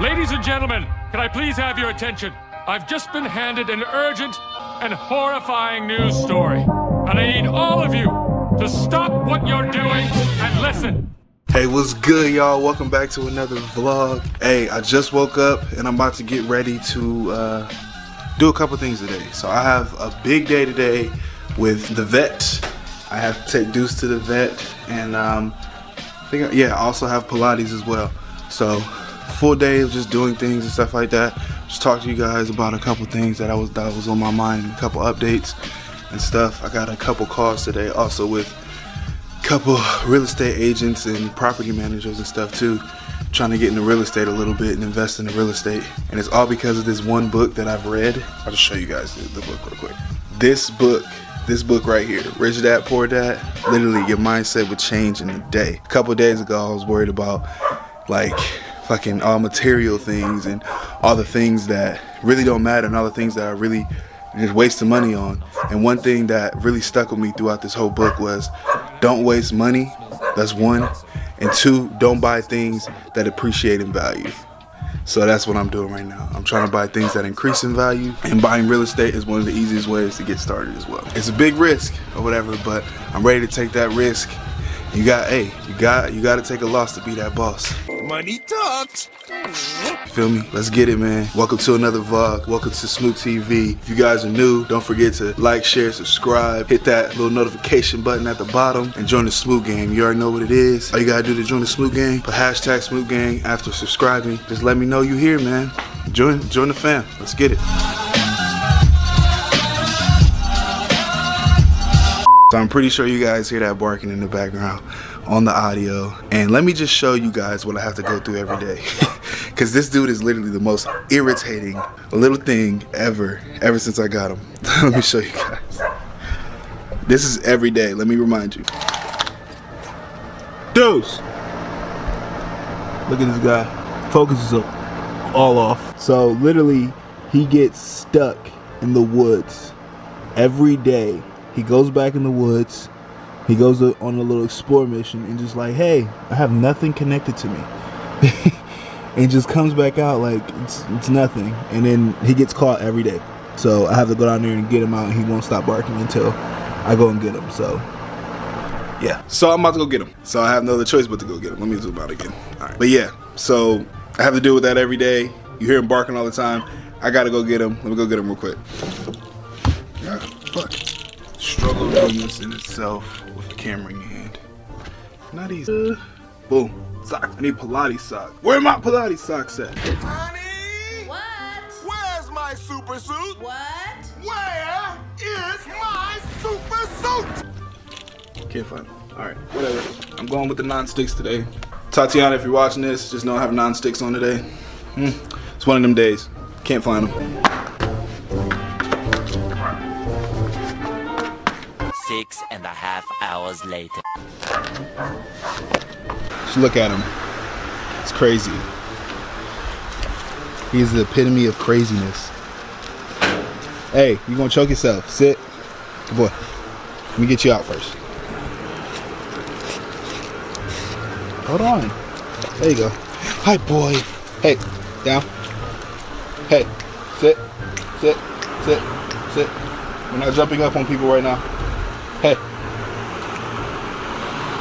Ladies and gentlemen, can I please have your attention? I've just been handed an urgent and horrifying news story. And I need all of you to stop what you're doing and listen. Hey, what's good, y'all? Welcome back to another vlog. Hey, I just woke up and I'm about to get ready to uh, do a couple things today. So I have a big day today with the vet. I have to take Deuce to the vet, and um, I think yeah, I also have Pilates as well. So full day of just doing things and stuff like that. Just talk to you guys about a couple things that I was that was on my mind, a couple updates and stuff. I got a couple calls today, also with a couple real estate agents and property managers and stuff too trying to get into real estate a little bit and invest in the real estate. And it's all because of this one book that I've read. I'll just show you guys the, the book real quick. This book this book right here, Rich Dad Poor Dad, literally your mindset would change in a day. A couple days ago, I was worried about like fucking all material things and all the things that really don't matter and all the things that I really just wasting money on. And one thing that really stuck with me throughout this whole book was don't waste money. That's one. And two, don't buy things that appreciate in value. So that's what I'm doing right now. I'm trying to buy things that increase in value and buying real estate is one of the easiest ways to get started as well. It's a big risk or whatever, but I'm ready to take that risk. You got, hey, you got, you got to take a loss to be that boss. Money talks. Feel me? Let's get it, man. Welcome to another vlog. Welcome to Smoot TV. If you guys are new, don't forget to like, share, subscribe. Hit that little notification button at the bottom and join the Smoot Gang. You already know what it is. All you gotta do to join the Smoot Gang, put hashtag Smoot Gang after subscribing. Just let me know you here, man. Join, join the fam. Let's get it. So I'm pretty sure you guys hear that barking in the background on the audio. And let me just show you guys what I have to go through every day. Cause this dude is literally the most irritating little thing ever, ever since I got him. let me show you guys. This is every day, let me remind you. Deuce! Look at this guy. Focuses up all off. So literally, he gets stuck in the woods every day he goes back in the woods. He goes on a little explore mission and just like, hey, I have nothing connected to me. and just comes back out like it's, it's nothing. And then he gets caught every day. So I have to go down there and get him out and he won't stop barking until I go and get him. So yeah. So I'm about to go get him. So I have no other choice but to go get him. Let me zoom out again. All right. But yeah, so I have to deal with that every day. You hear him barking all the time. I gotta go get him. Let me go get him real quick. God, fuck struggle in itself with a camera in your hand. Not easy. Uh, boom. Socks. I need Pilates socks. Where are my Pilates socks at? Honey! What? Where's my super suit? What? Where is my super suit? Can't find it. Alright, whatever. I'm going with the non-sticks today. Tatiana, if you're watching this, just know I have non-sticks on today. Hmm. It's one of them days. Can't find them. Six and a half hours later. Just look at him. It's crazy. He's the epitome of craziness. Hey, you gonna choke yourself. Sit. Good boy. Let me get you out first. Hold on. There you go. Hi, boy. Hey, down. Hey, sit, sit, sit, sit. We're not jumping up on people right now. Hey.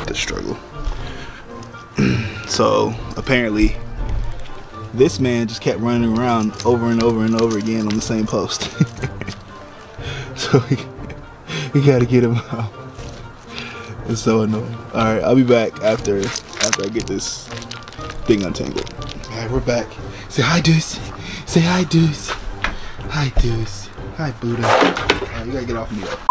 The struggle. so apparently, this man just kept running around over and over and over again on the same post. so we, we gotta get him out. It's so annoying. All right, I'll be back after after I get this thing untangled. All right, we're back. Say hi, Deuce. Say hi, Deuce. Hi, Deuce. Hi, Buddha. All right, you gotta get off me. Though.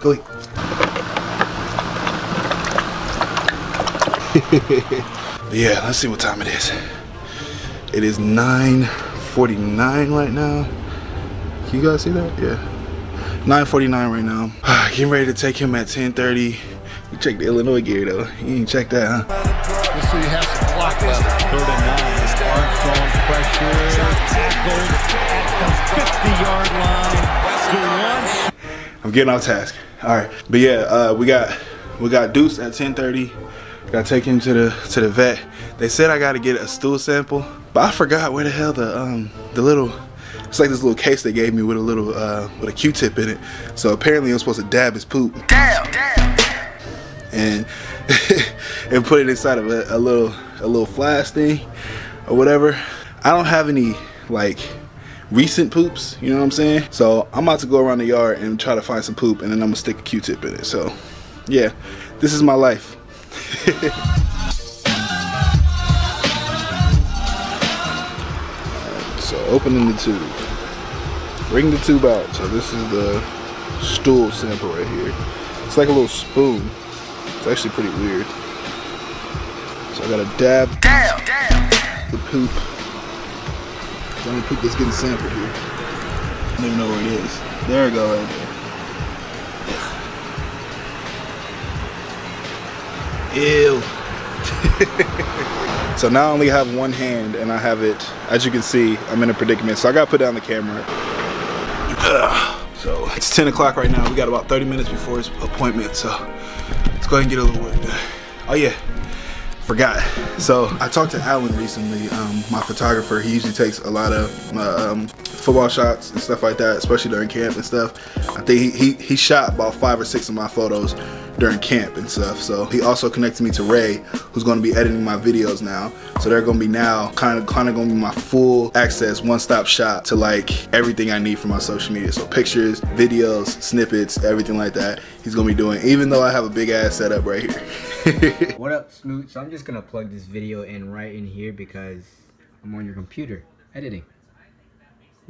Go eat. yeah, let's see what time it is. It is 9.49 right now. Can you guys see that? Yeah. 9.49 right now. Getting ready to take him at 10.30 You check the Illinois gear though. You ain't check that, huh? Just so you have some clock left. Third and nine. Pressure. Tackled at the 50 yard line. Do once. I'm getting off task. All right, but yeah, uh, we got we got Deuce at 10:30. Got to take him to the to the vet. They said I got to get a stool sample, but I forgot where the hell the um the little it's like this little case they gave me with a little uh with a Q-tip in it. So apparently I'm supposed to dab his poop. Damn, damn. And and put it inside of a, a little a little flask thing or whatever. I don't have any like recent poops, you know what I'm saying? So I'm about to go around the yard and try to find some poop and then I'm gonna stick a Q-tip in it. So yeah, this is my life. so opening the tube. Bring the tube out. So this is the stool sample right here. It's like a little spoon. It's actually pretty weird. So I gotta dab the poop. It's me put this getting sampled here. I don't even know where it is. There we go right there. Ew. so now I only have one hand and I have it, as you can see, I'm in a predicament. So I gotta put down the camera. Ugh. So it's 10 o'clock right now. We got about 30 minutes before his appointment. So let's go ahead and get a little work done. Oh yeah, forgot. So I talked to Alan recently, um, my photographer. He usually takes a lot of uh, um, football shots and stuff like that, especially during camp and stuff. I think he, he, he shot about five or six of my photos during camp and stuff. So he also connected me to Ray, who's going to be editing my videos now. So they're going to be now kind of kind of going to be my full access, one-stop shop to like everything I need for my social media. So pictures, videos, snippets, everything like that. He's going to be doing, even though I have a big ass setup right here. What up, Smoot? So I'm just gonna plug this video in right in here because I'm on your computer editing.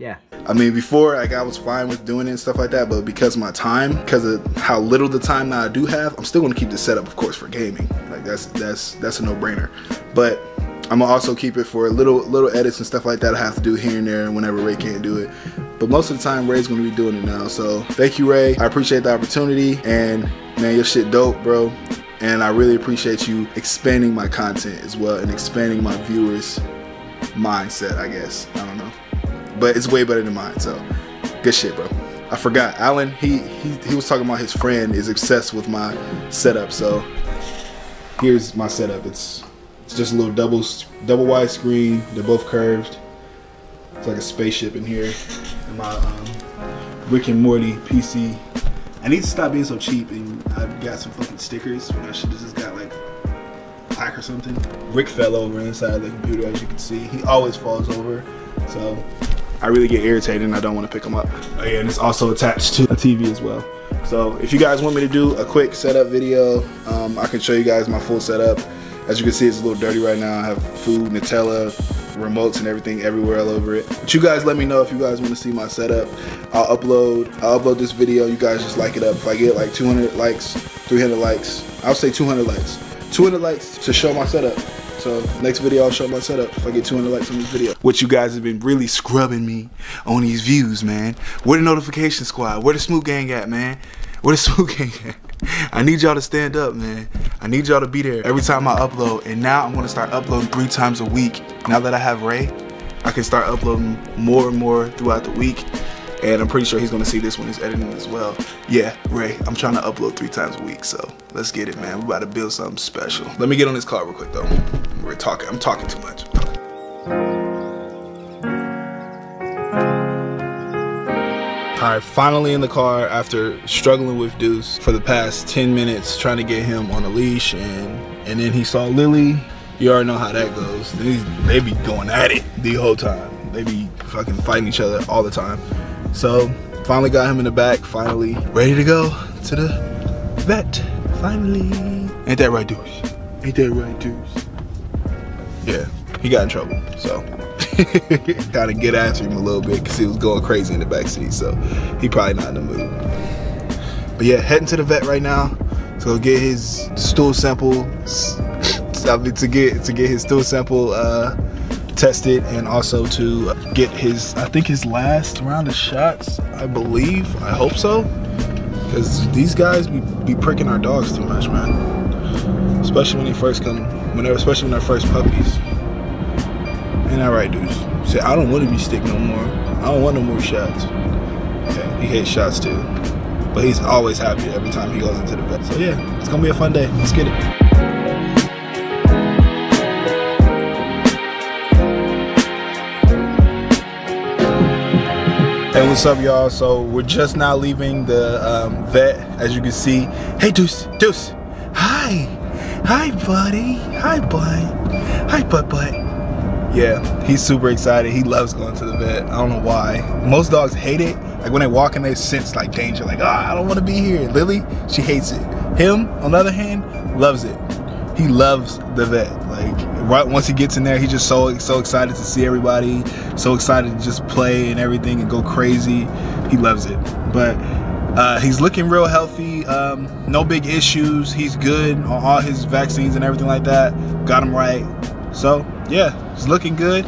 Yeah. I mean, before like I was fine with doing it and stuff like that, but because my time, because of how little the time that I do have, I'm still gonna keep the setup, of course, for gaming. Like that's that's that's a no-brainer. But I'm gonna also keep it for little little edits and stuff like that I have to do here and there whenever Ray can't do it. But most of the time Ray's gonna be doing it now. So thank you, Ray. I appreciate the opportunity and man, your shit dope, bro. And I really appreciate you expanding my content as well and expanding my viewers' mindset, I guess. I don't know. But it's way better than mine, so good shit, bro. I forgot. Alan, he, he he was talking about his friend is obsessed with my setup, so here's my setup. It's it's just a little double double wide screen. They're both curved. It's like a spaceship in here. And my um, Rick and Morty PC. I need to stop being so cheap and I've got some fucking stickers when I should have just got like plaque or something. Rick fell over inside the computer as you can see. He always falls over. So I really get irritated and I don't want to pick them up. Oh yeah, and it's also attached to a TV as well. So if you guys want me to do a quick setup video, um, I can show you guys my full setup. As you can see, it's a little dirty right now. I have food, Nutella, remotes and everything everywhere all over it. But you guys let me know if you guys want to see my setup. I'll upload I'll upload this video. You guys just like it up. If I get like 200 likes, 300 likes, I'll say 200 likes. 200 likes to show my setup. So next video I'll show my setup if I get 200 likes on this video. What you guys have been really scrubbing me on these views, man. Where the notification squad? Where the Smoot gang at, man? Where the Smoot gang at? I need y'all to stand up, man. I need y'all to be there every time I upload. And now I'm gonna start uploading three times a week. Now that I have Ray, I can start uploading more and more throughout the week. And I'm pretty sure he's gonna see this when he's editing as well. Yeah, Ray, I'm trying to upload three times a week, so let's get it, man. We're about to build something special. Let me get on this car real quick though. We're talking, I'm talking too much. All right, finally in the car after struggling with Deuce for the past 10 minutes trying to get him on a leash and and then he saw Lily. You already know how that goes. They, they be going at it the whole time. They be fucking fighting each other all the time. So finally got him in the back, finally ready to go to the vet. Finally. Ain't that right, Deuce? Ain't that right, Deuce? Yeah, he got in trouble. So kind of get after him a little bit because he was going crazy in the back seat. So he probably not in the mood. But yeah, heading to the vet right now to go get his stool sample. To get to get his stool sample uh, tested and also to get his I think his last round of shots. I believe. I hope so. because these guys be, be pricking our dogs too much, man. Especially when they first come, when they're especially when they're first puppies. Ain't that right, dudes? Say I don't want to be stick no more. I don't want no more shots. He hates shots too, but he's always happy every time he goes into the vet. So yeah, it's gonna be a fun day. Let's get it. Hey, what's up, y'all? So we're just now leaving the um, vet, as you can see. Hey, Deuce, Deuce. Hi, hi, buddy. Hi, bud. Hi, butt, butt. Yeah, he's super excited. He loves going to the vet. I don't know why. Most dogs hate it. Like when they walk in, they sense like danger. Like, ah, I don't want to be here. Lily, she hates it. Him, on the other hand, loves it. He loves the vet. Like right once he gets in there, he's just so so excited to see everybody, so excited to just play and everything and go crazy. He loves it. But uh, he's looking real healthy. Um, no big issues. He's good on all his vaccines and everything like that. Got him right. So yeah, he's looking good.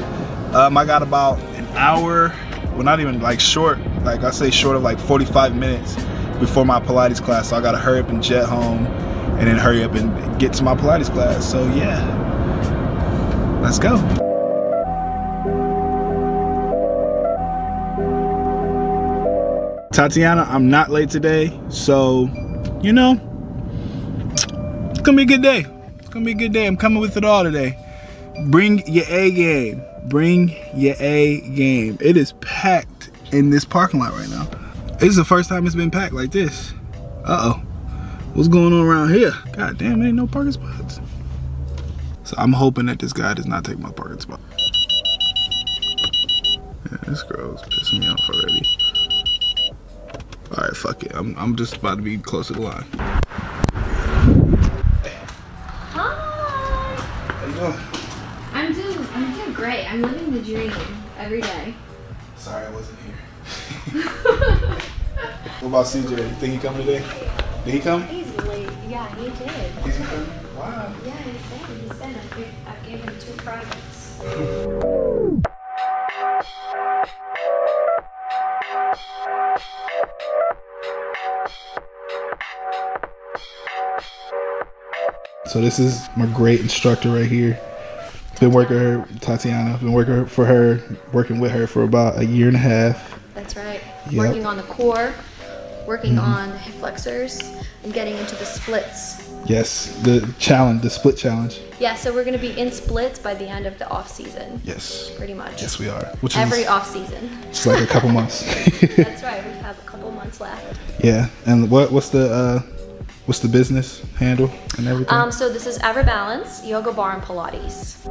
Um, I got about an hour, well not even like short, like I say short of like 45 minutes before my Pilates class. So I gotta hurry up and jet home and then hurry up and get to my Pilates class. So yeah, let's go. Tatiana, I'm not late today, so you know, it's gonna be a good day. It's gonna be a good day. I'm coming with it all today. Bring your A game. Bring your A game. It is packed in this parking lot right now. This is the first time it's been packed like this. Uh oh. What's going on around here? God damn, there ain't no parking spots. So I'm hoping that this guy does not take my parking spot. Yeah, this girl's pissing me off already. All right, fuck it. I'm, I'm just about to be close to the line. Hi. How you doing? I'm doing I'm doing great. I'm living the dream every day. Sorry I wasn't here. what about CJ? You think he coming today? Did he come? He's late. Yeah, he did. Is he coming? Wow. Yeah, he said. He said I gave, I gave him two privates. So this is my great instructor right here. Been working her, Tatiana. Been working for her, working with her for about a year and a half. That's right. Yep. Working on the core, working on hip flexors, and getting into the splits. Yes, the challenge, the split challenge. Yeah, so we're gonna be in splits by the end of the off season. Yes. Pretty much. Yes, we are. Which Every is off season. It's like a couple months. That's right. We have a couple months left. yeah. And what what's the uh What's the business handle and everything? Um, so this is Ever Balance Yoga Bar and Pilates.